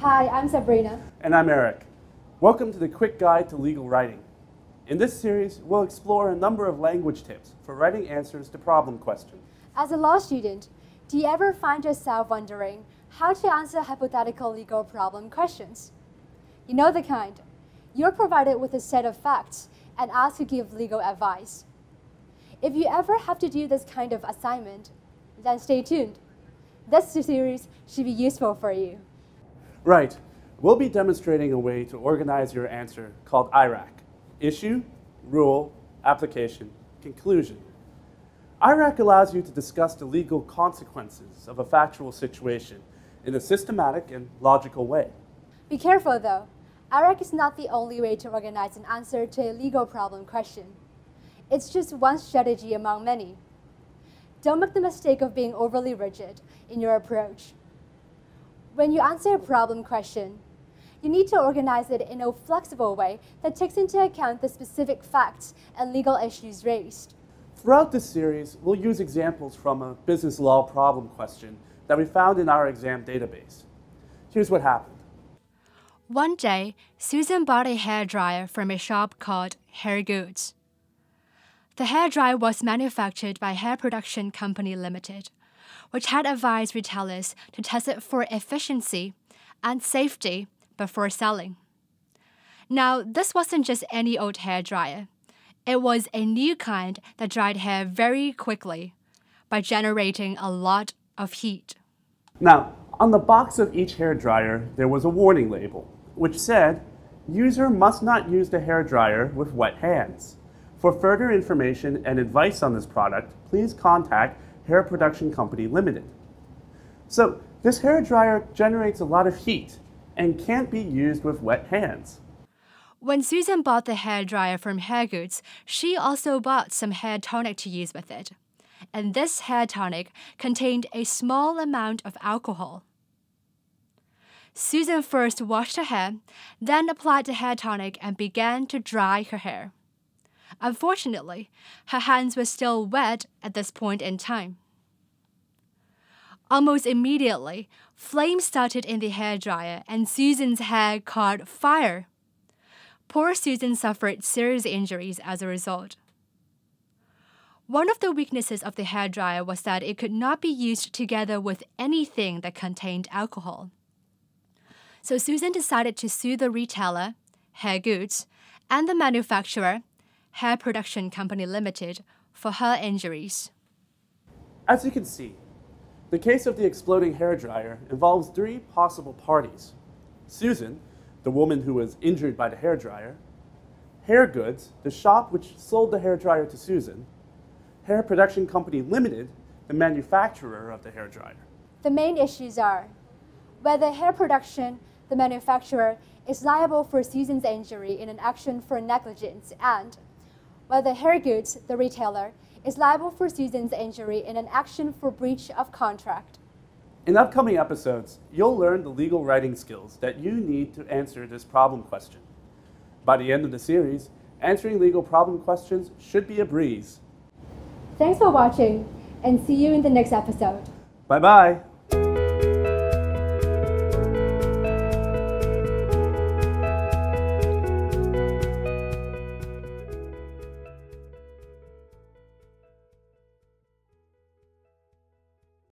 Hi, I'm Sabrina. And I'm Eric. Welcome to the Quick Guide to Legal Writing. In this series, we'll explore a number of language tips for writing answers to problem questions. As a law student, do you ever find yourself wondering how to answer hypothetical legal problem questions? You know the kind. You're provided with a set of facts and asked to give legal advice. If you ever have to do this kind of assignment, then stay tuned. This series should be useful for you. Right. We'll be demonstrating a way to organize your answer called IRAC Issue, Rule, Application, Conclusion. IRAC allows you to discuss the legal consequences of a factual situation in a systematic and logical way. Be careful though. IRAC is not the only way to organize an answer to a legal problem question. It's just one strategy among many. Don't make the mistake of being overly rigid in your approach. When you answer a problem question, you need to organize it in a flexible way that takes into account the specific facts and legal issues raised. Throughout this series, we'll use examples from a business law problem question that we found in our exam database. Here's what happened. One day, Susan bought a hairdryer from a shop called Hair Goods. The hairdryer was manufactured by Hair Production Company Limited, which had advised retailers to test it for efficiency and safety before selling. Now, this wasn't just any old hair dryer. It was a new kind that dried hair very quickly by generating a lot of heat. Now, on the box of each hair dryer, there was a warning label, which said, user must not use the hair dryer with wet hands. For further information and advice on this product, please contact Hair Production Company Limited. So, this hair dryer generates a lot of heat and can't be used with wet hands. When Susan bought the hair dryer from Hair Goods, she also bought some hair tonic to use with it. And this hair tonic contained a small amount of alcohol. Susan first washed her hair, then applied the hair tonic and began to dry her hair. Unfortunately, her hands were still wet at this point in time. Almost immediately, flames started in the hair dryer and Susan's hair caught fire. Poor Susan suffered serious injuries as a result. One of the weaknesses of the hair dryer was that it could not be used together with anything that contained alcohol. So Susan decided to sue the retailer, Hair Goods, and the manufacturer, Hair Production Company Limited, for her injuries. As you can see, the case of the exploding hair dryer involves three possible parties. Susan, the woman who was injured by the hair dryer, Hair Goods, the shop which sold the hair dryer to Susan, Hair Production Company Limited, the manufacturer of the hair dryer. The main issues are whether hair production, the manufacturer, is liable for Susan's injury in an action for negligence and whether Hair Goods, the retailer, is liable for Susan's injury in an action for breach of contract. In upcoming episodes, you'll learn the legal writing skills that you need to answer this problem question. By the end of the series, answering legal problem questions should be a breeze. Thanks for watching, and see you in the next episode. Bye bye.